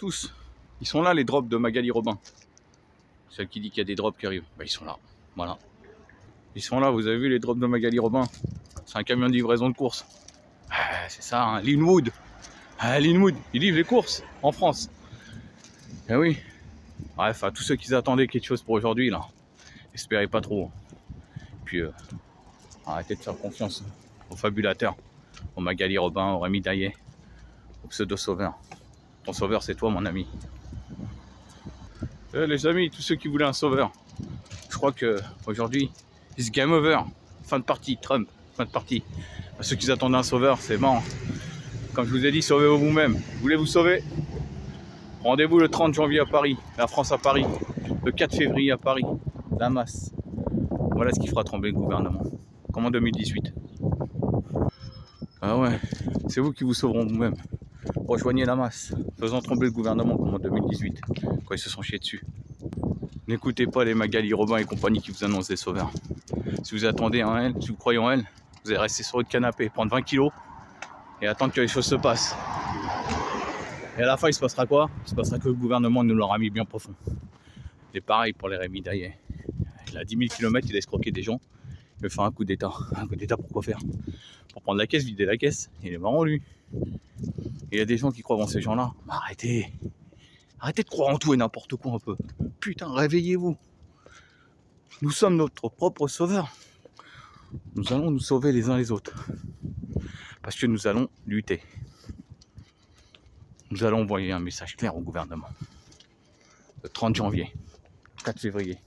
tous. Ils sont là, les drops de Magali Robin. Celle qui dit qu'il y a des drops qui arrivent. Bah, ils sont là. Voilà. Ils sont là, vous avez vu les drops de Magali Robin? C'est un camion de livraison de course. Ah, c'est ça, hein. Linwood. Ah, Linwood, il livre les courses en France. Eh oui. Bref, à tous ceux qui attendaient quelque chose pour aujourd'hui, là, espérez pas trop. Puis, euh, arrêtez de faire confiance aux fabulateurs, au Magali Robin, au Rémi Daillet, au pseudo-sauveur. Ton sauveur, c'est toi, mon ami. Eh, les amis, tous ceux qui voulaient un sauveur, je crois que aujourd'hui, it's game over. Fin de partie, Trump, fin de partie. À ceux qui attendaient un sauveur, c'est mort. Comme je vous ai dit, sauvez-vous vous-même. Vous voulez vous sauver? Rendez-vous le 30 janvier à Paris, la France à Paris. Le 4 février à Paris, la masse. Voilà ce qui fera trembler le gouvernement. Comme en 2018. Ah ouais, c'est vous qui vous sauveront vous-même. Rejoignez la masse, faisant trembler le gouvernement comme en 2018, quand ils se sont chiés dessus. N'écoutez pas les Magali Robin et compagnie qui vous annoncent des sauveurs. Si vous attendez en elle, si vous croyez en elle, vous allez rester sur votre canapé, prendre 20 kilos et attendre que les choses se passent. Et à la fin, il se passera quoi? Il se passera que le gouvernement nous l'aura mis bien profond. Et pareil pour les Rémi Daillet. Il a 10 000 km, il a escroqué des gens. Il veut faire un coup d'état. Un coup d'état, pourquoi faire? Pour prendre la caisse, vider la caisse. Il est marrant, lui. Il y a des gens qui croient en ces gens-là. arrêtez Arrêtez de croire en tout et n'importe quoi un peu. Putain, réveillez-vous. Nous sommes notre propre sauveur. Nous allons nous sauver les uns les autres. Parce que nous allons lutter nous allons envoyer un message clair au gouvernement. Le 30 janvier, 4 février.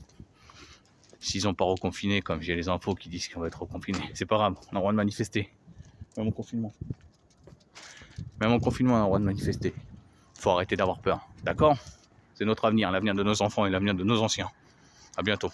S'ils n'ont pas reconfiné, comme j'ai les infos qui disent qu'on va être reconfiné, c'est pas grave, on a le droit de manifester. Même en confinement. Même en confinement, on a le droit de manifester. Faut arrêter d'avoir peur. D'accord? C'est notre avenir, l'avenir de nos enfants et l'avenir de nos anciens. À bientôt.